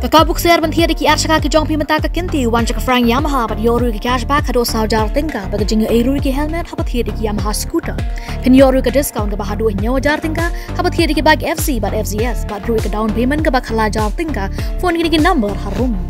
Kakabuk ser ban thiari ki arshaka ki jong pimenta ka wan frang Yamaha bat yoru ki cashback hado sao jar tingka baga jinga eiru ki helmet habat thiari ki Yamaha scooter. Pin yoru ka discount ka bahadu nyawa jar tingka habat thiari ki bag FC bat FZS bat ru ka down payment ka bakhala jar tingka phone ki number harum.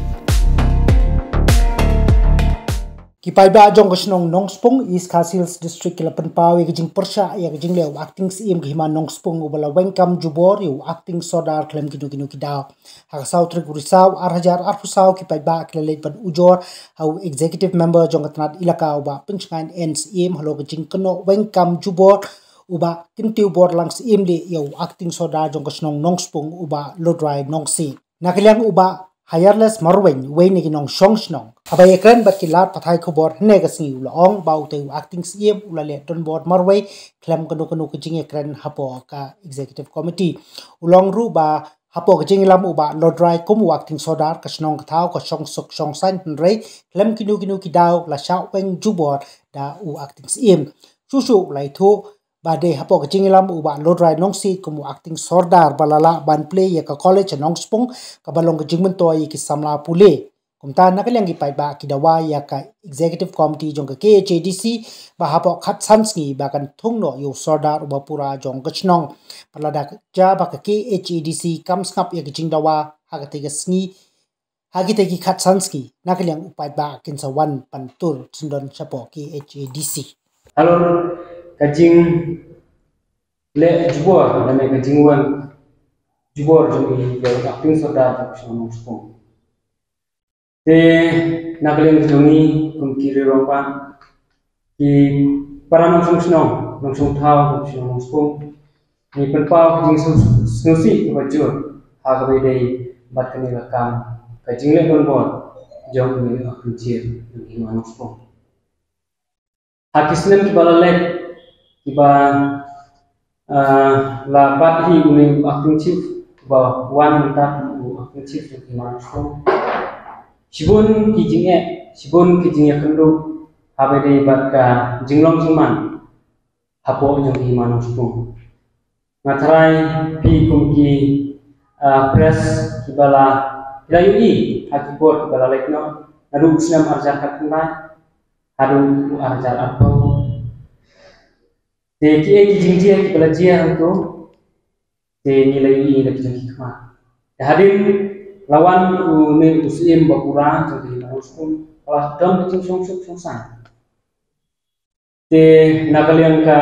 Kipai ba jong kasnong nong spong East Castles District kila penpau ya kijing persya ya kijing leo acting sim ki hima nong spong ubala welcome jubor yu acting sodar klem kinu kinu kidao hak sau trik urisau ar hajar ar pusau kipai ba kila leit pan ujor hau executive member jong katnat ilaka uba penchangan NCM halo kijing keno welcome jubor uba kintiu bor langs im li yu acting sodar jong kasnong nong spong uba lodrai nong si nakiliang uba hayarles marwen we ni ginong shong shnong abai ekran bat kilat pathai khobor ne ga singi ula ong bau te acting cm ula le don board marwe klem kono kono kuching ekran hapo ka executive committee. Ulong ru ba hapo ka jing lam uba lo dry kum acting sodar ka shnong thau ka shong suk shong san re klem kinu kinu ki dau la shau weng jubor da u acting cm chu chu lai thu bade hapo ka chingilam uba lodrai nong si kumu acting sordar balala ban play ya ka college nong spong ka balong ka jingmen to ki samla pule kumta nakaliang ki pai ba ki dawa ya ka executive committee jong ka KHADC ba hapo khat sansngi ba kan thungno yo sordar uba pura jong ka chnong. Palada ja ba ka KHADC kam snap ya ki jingdawa ha ka te ka sngi hagi te ki khat sanski nakaliang upai ba kin sa wan pantur sindon chapo KHADC Halo kajing le jubor na me kajing wan. Jubor jumi ya kaping soda ta kusama musko te nagleng jumi kum kiri rompa ki para nong sung sno nong sung thao kusama musko ni penpa kajing snusi ko jur ha ga dei bat kani ka kam kajing le don bor jom ni akun chir ni ma musko Hakisnem ki balalek iba uh, la hi uni acting chief ba wan ta u acting chief ki man so sibun ki jinge sibun ki jinge kendo habe de bat ka jinglong jiman hapo jong ki man so ngatarai pi kum ki uh, press ki bala rayu i haki bor ki bala lekno adu usnam arjar hakna adu arjar apa te ki e ki jing dia ki bala jia to te nilai i la ki jing hikmah ya hadir lawan ne usim bakura to di uskum kelas dam ki jing sung sung sung sang te nakalian ka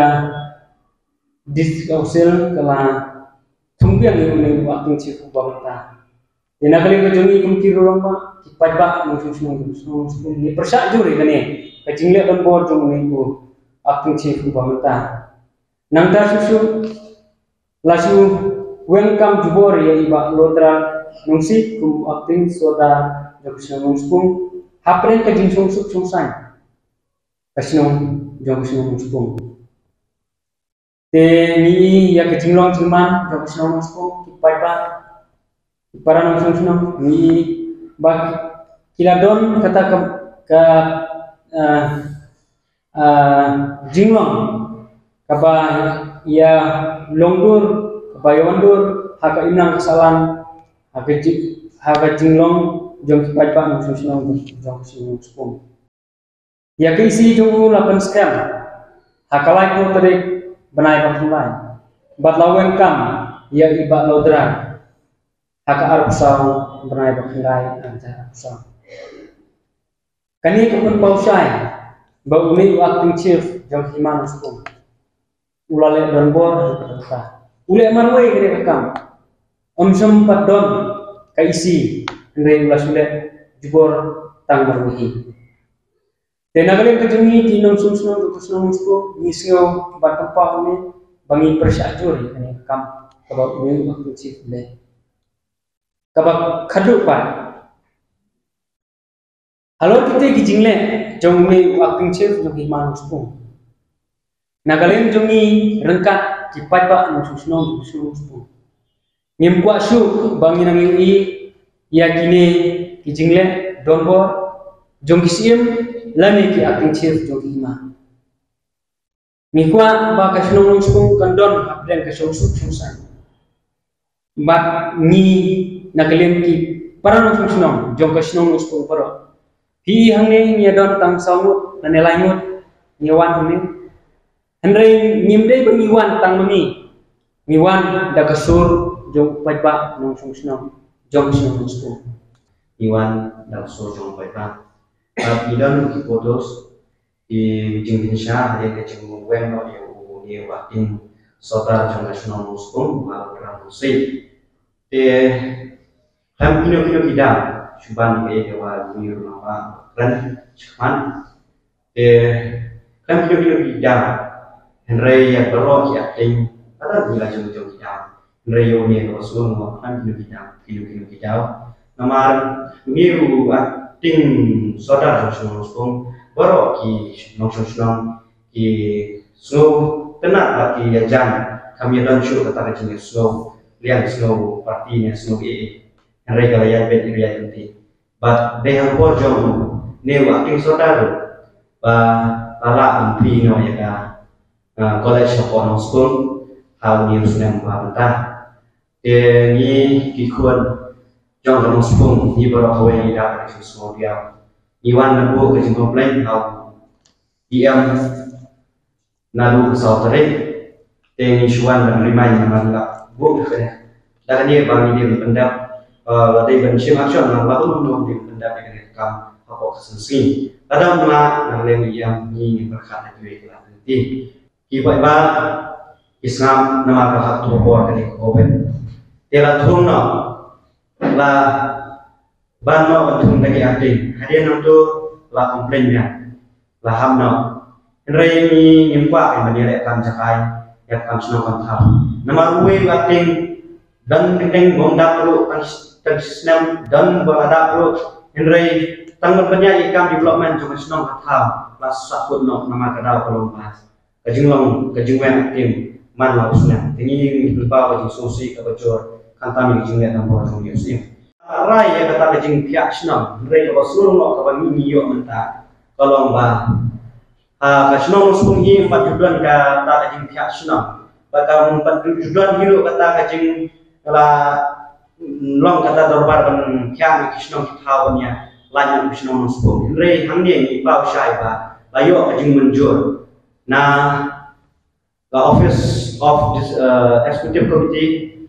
dis kausil kala tumbiang ni ne waktu ci ku bangta te nakalian ka jongi kum ki romba ki pajba nu sung sung sung sung ni persak juri kane ka jingle don bo jong ne ku akting ci ku bangta Nangta susu lasu welcome jubor ya iba lodra. Nungsi kum acting soda jogusna nungspung hapren ka jing sung suk sung san kasino jogusna nungspung te ni ya ka jing long jingman jogusna nungspung kipai pa para nungsung sung ni ba kiladon kata ka ka uh, uh, jinglong kaba ia longdur kaba yondur haka inang kesalahan haka haka jinglong jong kipai pa nung susunong jong spong ya keisi jong lapan scam haka lai ko tadi benai pa tulai bat lawen kam ya iba lodra haka arpusau benai pa tulai anta arpusau kani ko pausai ba umi acting chief jong himan spong ulale don bor ta ule marwe kare kam om sempat don kaisi ngre ula sule jubor tang marwi tenagale kajungi tinong sumsno tutusno musko nisyo batampa ne bangi persajur kane kam kaba ule waktu cip kaba khadu pa halo kite kijingle jong me waktu cip jong himan Nagalim jungi rengkat kipat ba no susno susno. Ngim kwa su bangi nang i ya kini kijingle donbo jong kisim lani ki ating chir jong ima. Ni kwa ba ka suno nung sung kandon apren ka sung sung sung san. Bat ni nagalim ki para nong sung sinong jong ka sinong nus pung para hi hang ne ni don tang saungut na ne langut ni wan hang ne henry nyim dei ba ni wan tang mami ni wan da ka sur jong pai ba nong sung sinong jong sinong nus pung Iwan da sur jong pai ba idan ki fotos i jing din sha de ke jing wen no ye u ni wa in sota jong national nus pung ma ra musai te ham kino kino kita shuban ke ke wa ni ru ma ran chman te ham kino kino kita henry ya baro ya ting ada ni la jong jong kita henry yo ni ko su mo ham kino kita kino kino kita namar ni ru a ting soda jong jong spong baro ki nong shong shong ki snow tenat ba ki ya jam kami dan shu kata ke snow liang snow partinya snow e regular yan ben area yanti but they have more job ne working sodaru ba tala ampi no ya college of on school how ni sunam ba banta te ni ki kuan jong jong school ni baro ko ni da ka so dia. Ni wan na bo ka jing complain how em nalu ka sa tare te ni shuan na na ma bu ka da ni ba ni dia pendap vẫn chiếm action là bao nhiêu nông điểm vấn đề về cái cầm và có cái sự sinh ở đâu mà năng lên ý em nhìn và khả năng về là tự tin khi vậy ba Islam nama ka hak tu ko ka ni tela thum no la ban no ban thum dagi atin hadian nam tu la complain ya la ham no rei ni kam jakai ya kam sno kam tham nama ruwe atin dan keteng bom dak ru kan sistem dan berada ru henry tang berpenya ikam development cuma senang kata las sakut no nama kada kalau mas kajing long kajing wen tim man la usna ini lupa kajing sosi ka bocor kan tami kajing net tambah trong dia sim rai ya kata kajing pihak senang. Henry ka seluruh no ka bagi mi yo menta kalau ba ha ka senang usung hi empat juduan ka ta kajing pihak senang. Baka empat juduan hidup kata kajing la long kata dorbar ban mi kishno ki thawanya la ni kishno no spo re hangye ni. Pa shai ba la yo ajing na the office of this uh, executive committee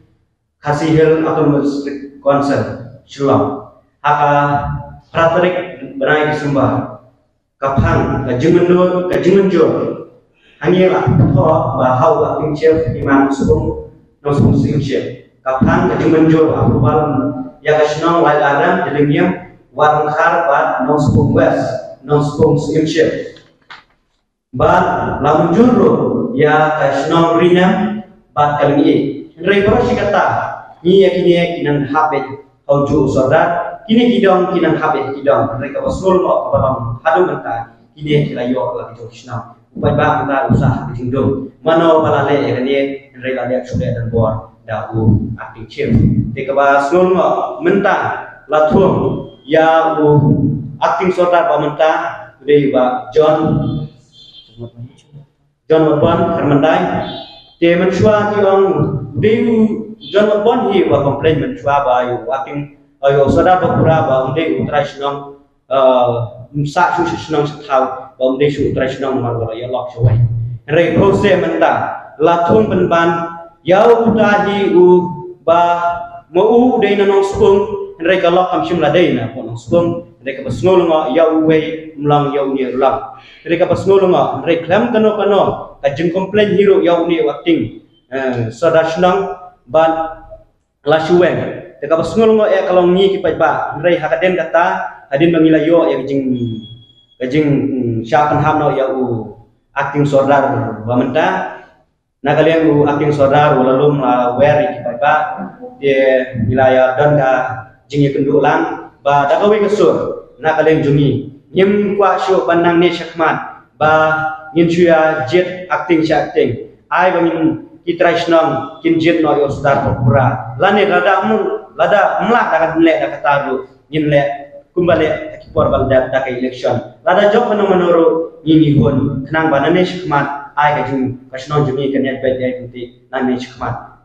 Khasi Hill Autonomous Council Shillong haka praterik benai disembah kapang kajing manjur kajing manjur hangye la tho ba hau acting chief imam subung no subung sing chief kapang kajing manjur approval ya kashnong lai aram jelengnya warung khar ba non subung west non subung sing chief ba lamun jurro ya kashnong rinam ba kalmi rei poro sikata ni ya kini kinan habe hauju sodar kini kidong kinan habe kidong. Rei ka basul ko kabalong hadu menta kini kila yo la kijo kishnong upai ba menta usah kitingdom mano balale ya kini rei la liak sudah dan bor dahu akting chief te ka ba sul ngo menta la ya u acting sodar ba menta rei ba john John Mabon Hermandai te menchua ki ong deu John Mabon hi wa complain menchua ba yu waking ayo sada ba pura ba ong deu utrai sinong uh sa su sinong sa thau ba ong deu su utrai mar ba ya lok shawai re prose menta la thum ben ban yau uta hi u ba mo u de na nong spung re ka lok kam shim la de na ko nong spung re ka basngol ngo yau wei mlang yau ni lang re ka basngol ngo re klam kano kano ka jing complain hero yau ni wakting sada shnang ban la shuwen te ka basngol ngo e kalong ni ki pai ba re ha ka den kata hadin bangila yo ya jing ka jing sha kan ham no yau acting sodar ba menta na kalian u acting sodar lalu la weri ki pai ba dia wilayah dan ka jing ya kendulang ba da ka we kesur na kalian jungi nyem kwa shu banang ne shakmat ba nyin chuya jet acting sha acting. Ai ba min kitrai shnam kin jet no yo star pura lane rada mu lada mla da kan le da kataru nyin le kumbale ki por bal da da ka election. Lada job mano manoro nyin ni hon knang ba ne shakmat ai ka jung ka shnon jungi kan net ba dai kunti na ne shakmat